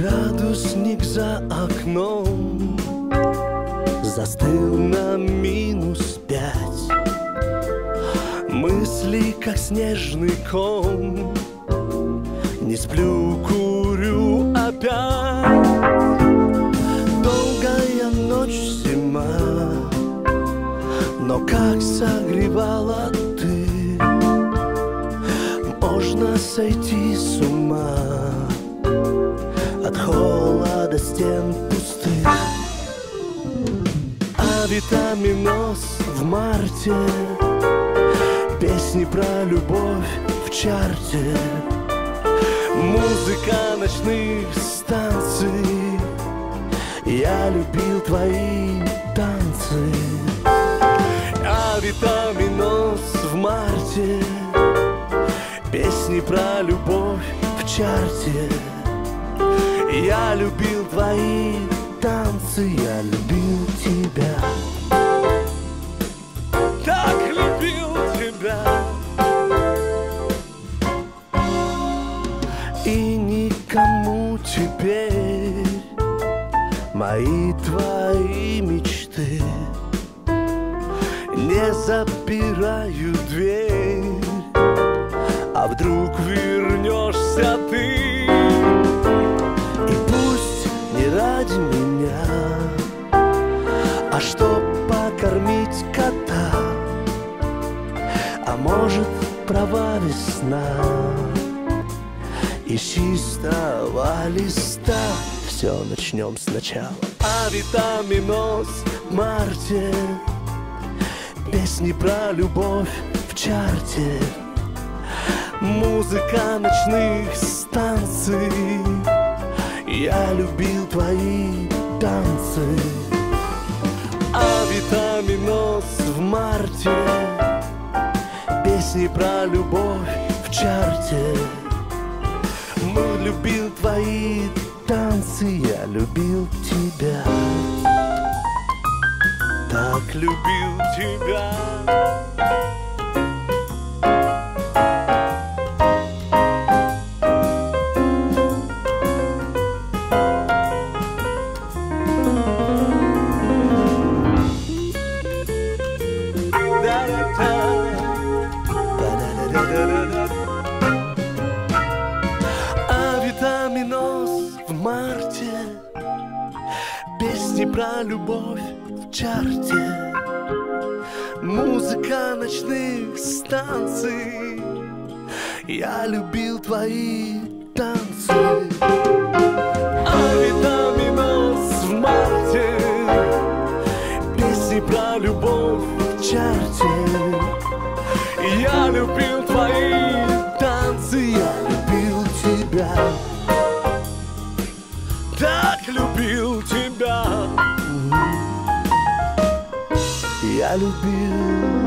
Градусник за окном. Застыл на минус пять. Мысли, как снежный ком. Не сплю, курю опять. Долгая ночь зима. Но как согревала ты? Можно сойти с ума От холода стен пустых. Авитаминоз в марте. Песни про любовь в чарте. Музыка ночных станций. Я любил твои танцы. Авитаминоз в марте. Песни про любовь в чарте Я любил твои танцы Я любил тебя. Так любил тебя. И никому теперь Мои твои мечты Не запираю дверь. А вдруг вернешься ты права весна. Из чистого листа. Все начнем сначала. Авитаминоз в марте. Песни про любовь в чарте. Музыка ночных станций. Я любил твои танцы. Авитаминоз в марте Песни про любовь в чарте мы любил твои танцы, я любил тебя. Так любил тебя. Да-да-да. Авитаминоз в марте. Песни про любовь в чарте. Музыка ночных станций. Я любил твои танцы Я любил твои танцы Я любил тебя. Так любил тебя. Я любил